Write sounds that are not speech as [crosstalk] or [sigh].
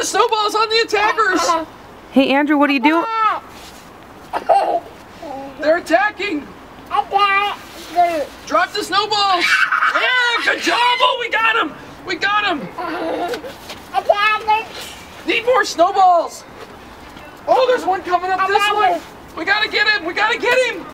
The snowballs on the attackers. [laughs] Hey, Andrew, what are you doing? [laughs] They're attacking. Drop the snowballs. Yeah, good job. Oh, we got him. We got him. Need more snowballs. Oh, there's one coming up this way. We gotta get him. We gotta get him.